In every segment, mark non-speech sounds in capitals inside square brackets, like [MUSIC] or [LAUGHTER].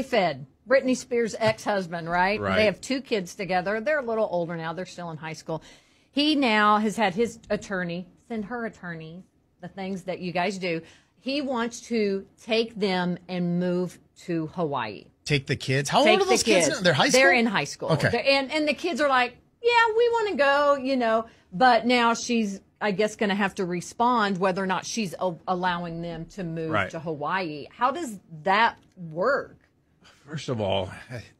K-Fed, Britney Spears' ex-husband, right? Right. They have two kids together. They're a little older now. They're still in high school. He now has had his attorney send her attorney the things that you guys do. He wants to take them and move to Hawaii. Take the kids. How Take old are those the kids? kids. They're high school. They're in high school. Okay. They're- and and the kids are like, yeah, we want to go, you know. But now she's, I guess, going to have to respond whether or not she's allowing them to move Right. to Hawaii. How does that work? First of all,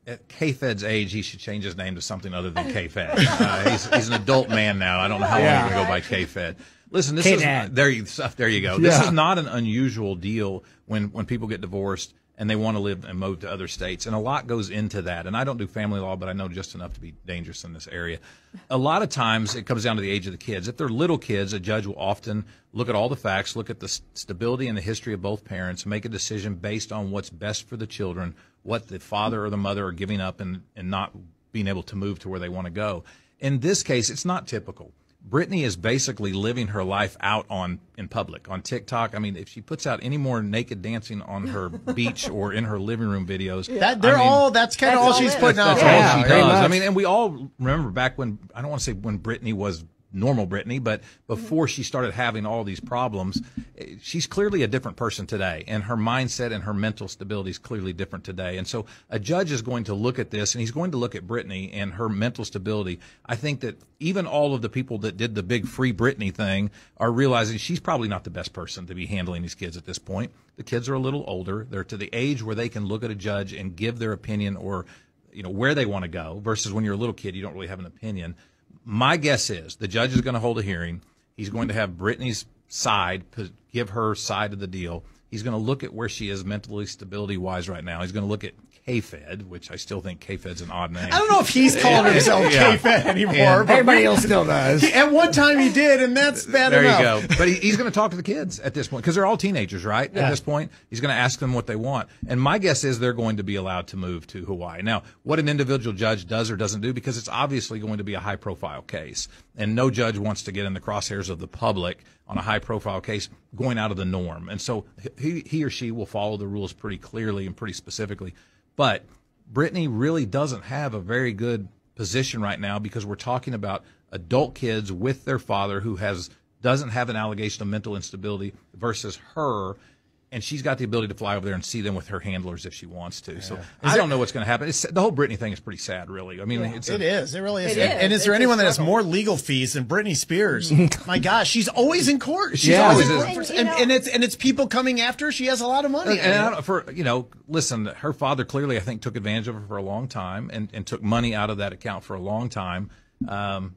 at K-Fed's age, he should change his name to something other than [LAUGHS] K-Fed. Uh, he's, he's an adult man now. I don't know how long Yeah. he can go by K-Fed. Listen, this is K-Dad. there. You there you go. This is not an unusual deal when when people get divorced and they want to live and move to other states, and a lot goes into that. And I don't do family law, but I know just enough to be dangerous in this area. A lot of times, it comes down to the age of the kids. If they're little kids, a judge will often look at all the facts, look at the stability and the history of both parents, make a decision based on what's best for the children, what the father or the mother are giving up, and and not being able to move to where they want to go. In this case, it's not typical. Britney is basically living her life out on in public on TikTok. I mean, if she puts out any more naked dancing on her [LAUGHS] beach or in her living room videos, That they're I mean, all. That's kind of all all she's it is. putting out. that's there. all Yeah, she does. I mean, and we all remember back when I don't want to say when Britney was normal Britney, but before she started having all these problems, eh, she's clearly a different person today, and her mindset and her mental stability is clearly different today. And so, a judge is going to look at this, and he's going to look at Britney and her mental stability. I think that even all of the people that did the big free Britney thing are realizing she's probably not the best person to be handling these kids at this point. The kids are a little older; they're to the age where they can look at a judge and give their opinion or you know where they want to go versus when you're a little kid you don't really have an opinion my guess is the judge is going to hold a hearing. He's going to have britney's side give her side of the deal he's going to look at where she is mentally stability wise right now he's going to look at k-fed which i still think k-fed's an odd name I don't know if he's calling himself Yeah. K-Fed anymore. And- but Everybody else still does. [LAUGHS] At one time he did, and that's bad there enough. you go. But he, he's going to talk to the kids at this point because they're all teenagers, right? Yeah. At this point, he's going to ask them what they want. And my guess is they're going to be allowed to move to Hawaii. Now, what an individual judge does or doesn't do, because it's obviously going to be a high profile case. And no judge wants to get in the crosshairs of the public on a high profile case going out of the norm. And so he, he or she will follow the rules pretty clearly and pretty specifically. But Britney really doesn't have a very good position right now because we're talking about adult kids with their father who has doesn't have an allegation of mental instability versus her and she's got the ability to fly over there and see them with her handlers if she wants to. So I don't know what's going to happen. It's, the whole Britney thing is pretty sad, really. I mean, it's It a, is. It really is. It and, is. and is there It's anyone that has more legal fees than Britney Spears? [LAUGHS] My gosh, she's always in court. She's Yeah. always in court. And, and, and it's and it's people coming after. her. She has a lot of money. And I don't, for you know, listen, her father clearly, I think, took advantage of her for a long time and, and took money out of that account for a long time. Um,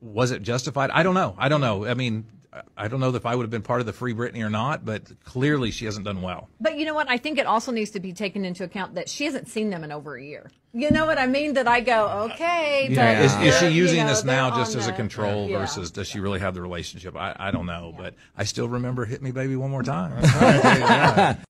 was it justified? I don't know. I don't know. I mean, I- I don't know if I would have been part of the Free Britney or not, but clearly she hasn't done well. But you know what? I think it also needs to be taken into account that she hasn't seen them in over a year. You know what I mean? That I go, okay, but Yeah. Is, is she they're, you using know, this now just as a the- control Yeah. versus does she really have the relationship? I, I don't know, but I still remember "Hit Me, Baby, One More Time." [LAUGHS]